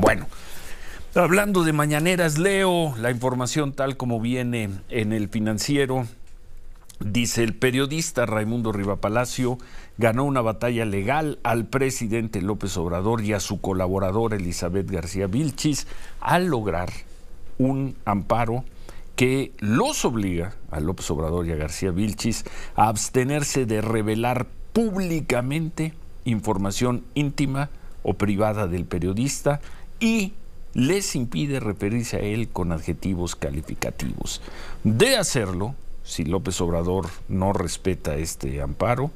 Bueno, hablando de mañaneras, leo la información tal como viene en el financiero. Dice el periodista Raimundo Rivapalacio ganó una batalla legal al presidente López Obrador y a su colaboradora Elizabeth García Vilchis al lograr un amparo que los obliga a López Obrador y a García Vilchis a abstenerse de revelar públicamente información íntima o privada del periodista y les impide referirse a él con adjetivos calificativos. De hacerlo, si López Obrador no respeta este amparo,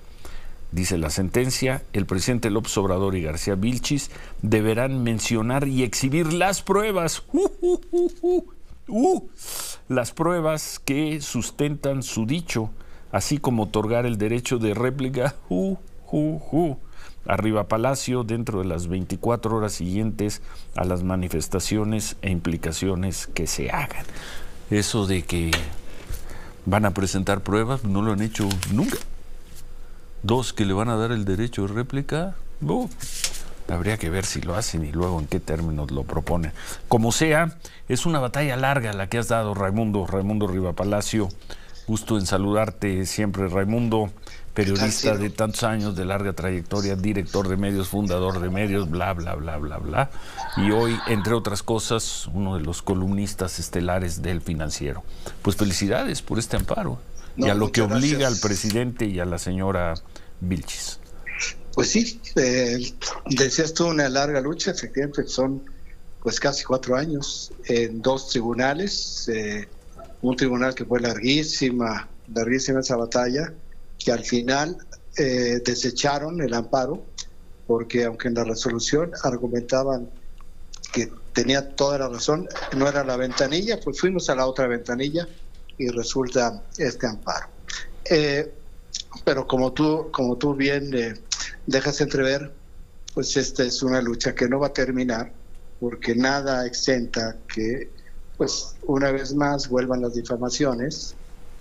dice la sentencia, el presidente López Obrador y García Vilchis deberán mencionar y exhibir las pruebas, uh, uh, uh, las pruebas que sustentan su dicho, así como otorgar el derecho de réplica, arriba Palacio dentro de las 24 horas siguientes a las manifestaciones e implicaciones que se hagan. Eso de que van a presentar pruebas no lo han hecho nunca. Dos, que le van a dar el derecho de réplica. habría que ver si lo hacen y luego en qué términos lo proponen. Como sea, es una batalla larga la que has dado, Raimundo, Raimundo Riva Palacio. Gusto en saludarte siempre, Raimundo periodista de tantos años, de larga trayectoria, director de medios, fundador de medios, bla, bla, bla, bla, bla. Y hoy, entre otras cosas, uno de los columnistas estelares del financiero. Pues felicidades por este amparo y a lo que obliga al presidente y a la señora Vilchis. Pues sí, eh, decías tú una larga lucha, efectivamente son pues casi cuatro años en dos tribunales, eh, un tribunal que fue larguísima, larguísima esa batalla, que al final eh, desecharon el amparo, porque aunque en la resolución argumentaban que tenía toda la razón, no era la ventanilla, pues fuimos a la otra ventanilla y resulta este amparo. Eh, pero como tú, como tú bien eh, dejas entrever, pues esta es una lucha que no va a terminar, porque nada exenta que, pues una vez más vuelvan las difamaciones,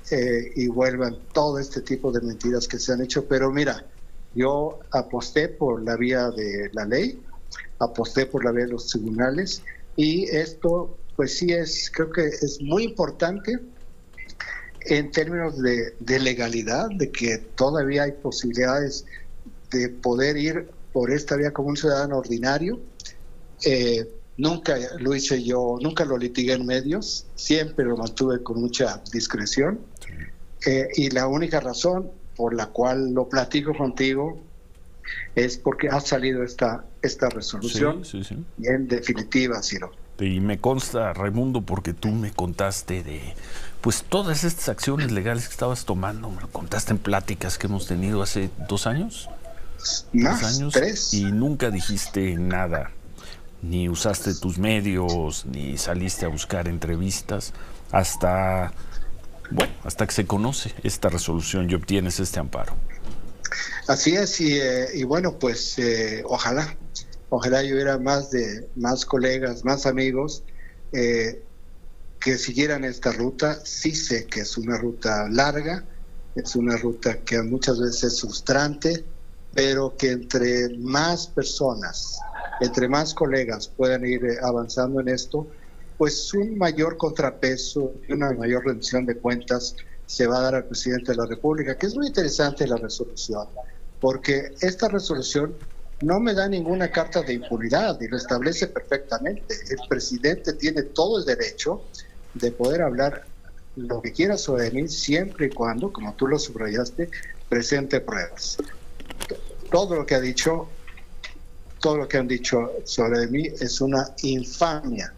eh, y vuelvan todo este tipo de mentiras que se han hecho. Pero mira, yo aposté por la vía de la ley, aposté por la vía de los tribunales y esto pues sí es, creo que es muy importante en términos de, legalidad, de que todavía hay posibilidades de poder ir por esta vía como un ciudadano ordinario. Eh, nunca lo hice yo, nunca lo litigué en medios, siempre lo mantuve con mucha discreción. Eh, y la única razón por la cual lo platico contigo es porque ha salido esta, esta resolución. Y en definitiva, Ciro. Y me consta, Raimundo, porque tú me contaste de pues todas estas acciones legales que estabas tomando, me lo contaste en pláticas que hemos tenido hace dos años. Más, años, tres. Y nunca dijiste nada, ni usaste tus medios, ni saliste a buscar entrevistas, hasta bueno, hasta que se conoce esta resolución y obtienes este amparo. Así es, y, eh, bueno, pues eh, ojalá, ojalá yo hubiera más de más colegas, más amigos eh, que siguieran esta ruta. Sí sé que es una ruta larga, es una ruta que muchas veces es frustrante, pero que entre más personas, entre más colegas puedan ir avanzando en esto, pues un mayor contrapeso y una mayor rendición de cuentas se va a dar al presidente de la República, que es muy interesante la resolución, porque esta resolución no me da ninguna carta de impunidad y lo establece perfectamente. El presidente tiene todo el derecho de poder hablar lo que quiera sobre mí siempre y cuando, como tú lo subrayaste, presente pruebas. Todo lo que ha dicho, todo lo que han dicho sobre mí es una infamia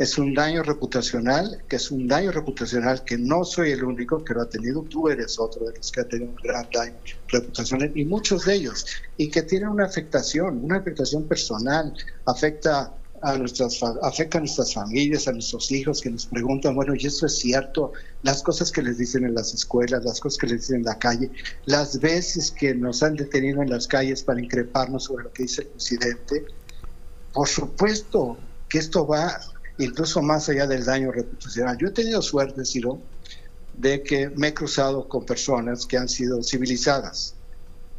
es un daño reputacional, que es un daño reputacional que no soy el único que lo ha tenido, tú eres otro de los que ha tenido un gran daño reputacional y muchos de ellos, y que tienen una afectación, una afectación personal, afecta a nuestras afecta a nuestras familias, a nuestros hijos que nos preguntan, bueno, y eso es cierto, las cosas que les dicen en las escuelas, las cosas que les dicen en la calle, las veces que nos han detenido en las calles para increparnos sobre lo que dice el presidente, por supuesto que esto va incluso más allá del daño reputacional. Yo he tenido suerte, Ciro, de que me he cruzado con personas que han sido civilizadas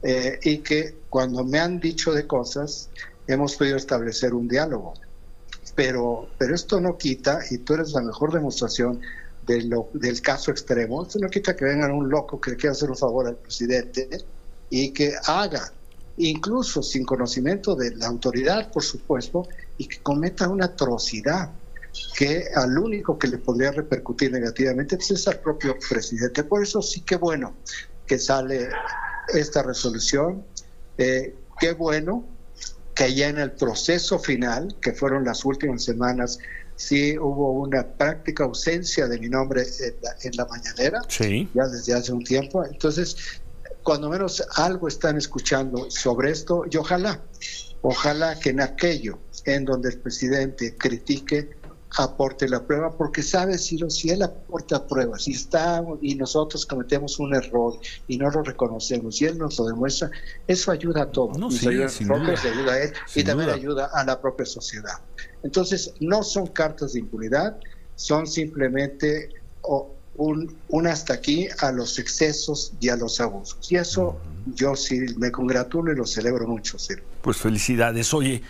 eh, y que cuando me han dicho de cosas hemos podido establecer un diálogo. pero, pero esto no quita, y tú eres la mejor demostración del caso extremo, esto no quita que vengan un loco que le quiera hacer un favor al presidente y que haga, incluso sin conocimiento de la autoridad, por supuesto, y que cometa una atrocidad que al único que le podría repercutir negativamente pues, es al propio presidente. Por eso sí que bueno que sale esta resolución, eh, qué bueno que ya en el proceso final, que fueron las últimas semanas, sí hubo una práctica ausencia de mi nombre en la, mañanera, ya desde hace un tiempo. Entonces, cuando menos algo están escuchando sobre esto, y ojalá, ojalá que en aquello en donde el presidente critique, aporte la prueba, porque sabe si, si él aporta pruebas, si está y nosotros cometemos un error y no lo reconocemos y él nos lo demuestra, eso ayuda a todos. No, sí, ayuda, ayuda a él y también ayuda a la propia sociedad. Entonces, no son cartas de impunidad, son simplemente un, un hasta aquí a los excesos y a los abusos. Y eso yo sí me congratulo y lo celebro mucho. Pues felicidades. Oye,